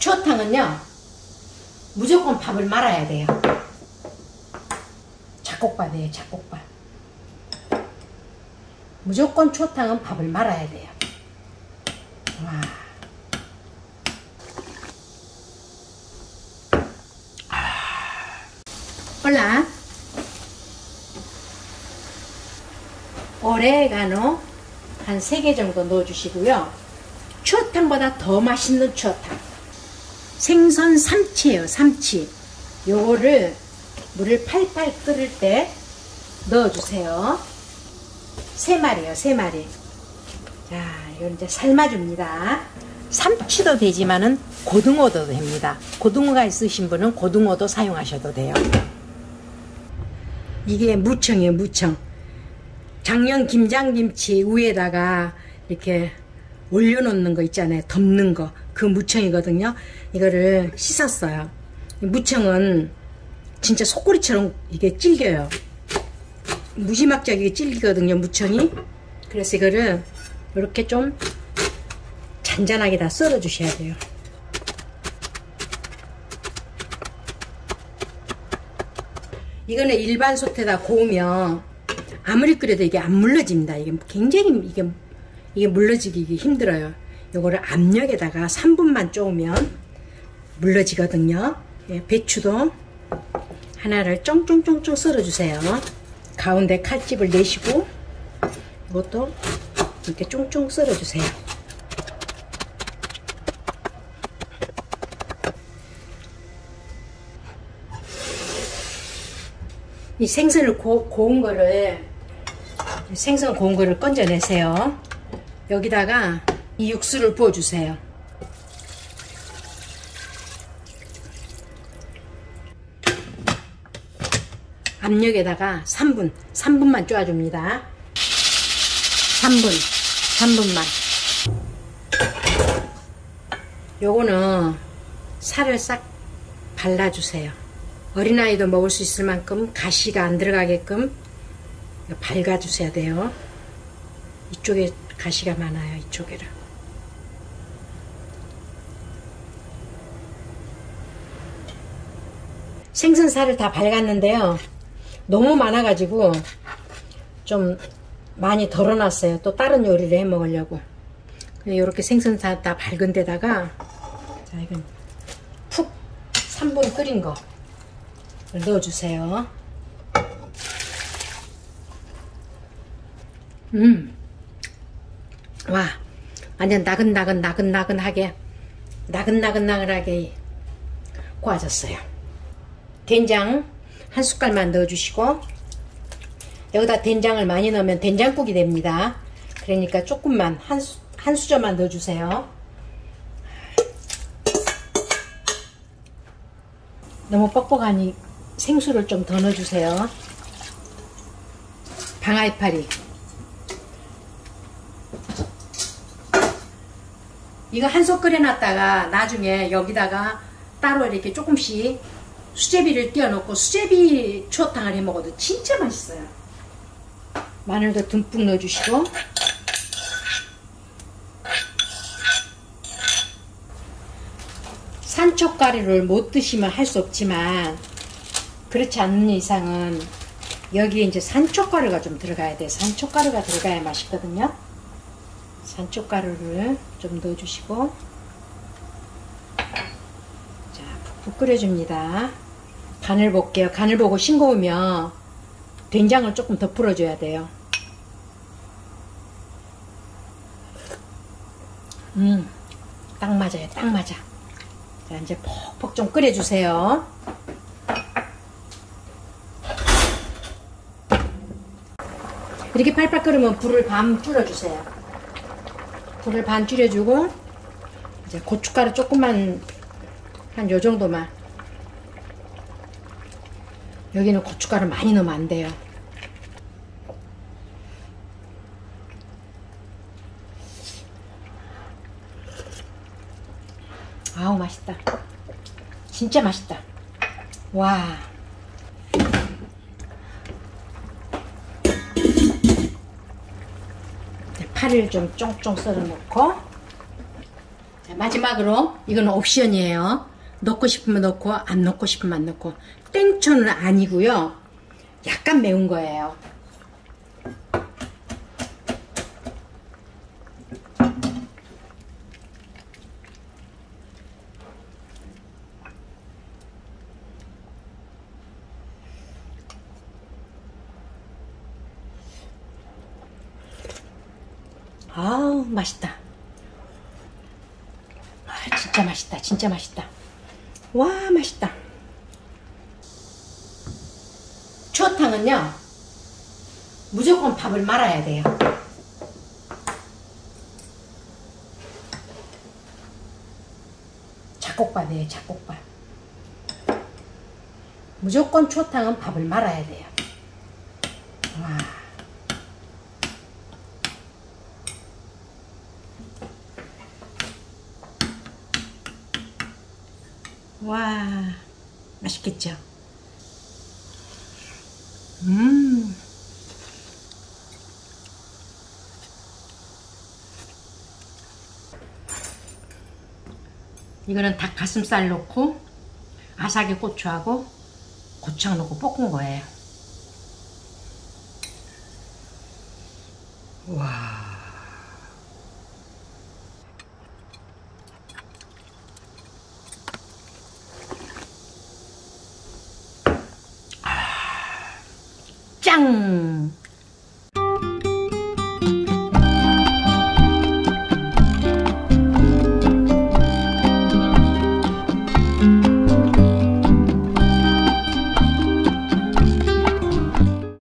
추어탕은요 무조건 밥을 말아야 돼요. 잡곡밥이에요 잡곡밥. 무조건 추어탕은 밥을 말아야 돼요. 와. 올라. 오레가노 한 3개 정도 넣어주시고요. 추어탕보다 더 맛있는 추어탕 생선 삼치예요 삼치. 요거를 물을 팔팔 끓을 때 넣어주세요. 세 마리요 세 마리. 자 이거 이제 삶아줍니다. 삼치도 되지만은 고등어도 됩니다. 고등어가 있으신 분은 고등어도 사용하셔도 돼요. 이게 무청이에요 무청. 작년 김장김치 위에다가 이렇게 올려놓는 거 있잖아요. 덮는 거. 그 무청이거든요 이거를 씻었어요. 무청은 진짜 속꼬리처럼 이게 찔겨요. 무지막지하게 찔기거든요 무청이. 그래서 이거를 이렇게 좀 잔잔하게 다 썰어 주셔야 돼요. 이거는 일반 솥에다 고우면 아무리 끓여도 이게 안 물러집니다. 이게 굉장히 이게 이게 물러지기 힘들어요. 요거를 압력에다가 3분만 쪼으면 물러지거든요. 예, 배추도 하나를 쫑쫑쫑쫑 썰어주세요. 가운데 칼집을 내시고 이것도 이렇게 쫑쫑 썰어주세요. 이 생선을 고, 고운 거를 생선 고운 거를 건져내세요. 여기다가 이 육수를 부어주세요 압력에다가 3분 3분만 쪼아줍니다. 3분 3분만. 요거는 살을 싹 발라주세요. 어린아이도 먹을 수 있을 만큼 가시가 안 들어가게끔 밝아주셔야 돼요. 이쪽에 가시가 많아요 이쪽에는 생선살을 다 밝았는데요 너무 많아가지고 좀 많이 덜어놨어요. 또 다른 요리를 해 먹으려고. 이렇게 생선살 다 밝은 데다가 자 이건 푹 3분 끓인 거 넣어주세요. 음, 와, 완전 나근나근 나근나근하게 나근나근나근하게 구워졌어요. 된장 한 숟갈만 넣어주시고 여기다 된장을 많이 넣으면 된장국이 됩니다. 그러니까 조금만 한, 수, 한 수저만 넣어주세요. 너무 뻑뻑하니 생수를 좀 더 넣어주세요. 방아이파리 이거 한 솥 끓여놨다가 나중에 여기다가 따로 이렇게 조금씩 수제비를 띄워놓고 수제비 추어탕을 해 먹어도 진짜 맛있어요. 마늘도 듬뿍 넣어주시고 산초가루를 못 드시면 할 수 없지만 그렇지 않는 이상은 여기에 이제 산초가루가 좀 들어가야 돼. 산초가루가 들어가야 맛있거든요. 산초가루를 좀 넣어주시고 자 푹푹 끓여줍니다. 간을 볼게요. 간을 보고 싱거우면 된장을 조금 더 풀어줘야 돼요. 음, 딱 맞아요. 딱 맞아. 자, 이제 퍽퍽 좀 끓여주세요. 이렇게 팔팔 끓으면 불을 반 줄여주세요. 불을 반 줄여주고 이제 고춧가루 조금만 한 요 정도만 여기는 고춧가루 많이 넣으면 안 돼요. 아우 맛있다. 진짜 맛있다. 와. 파를 좀 쫑쫑 썰어 놓고 자, 마지막으로 이건 옵션이에요. 넣고 싶으면 넣고 안 넣고 싶으면 안 넣고 땡초는 아니고요. 약간 매운 거예요. 아우 맛있다. 아 진짜 맛있다. 진짜 맛있다. 와 맛있다. 추어탕은요 무조건 밥을 말아야 돼요. 잡곡밥이에요 잡곡밥. 무조건 추어탕은 밥을 말아야 돼요. 와, 맛있겠죠? 음. 이거는 닭 가슴살 넣고 아삭이 고추하고 고추장 넣고 볶은 거예요. 와. Hmm.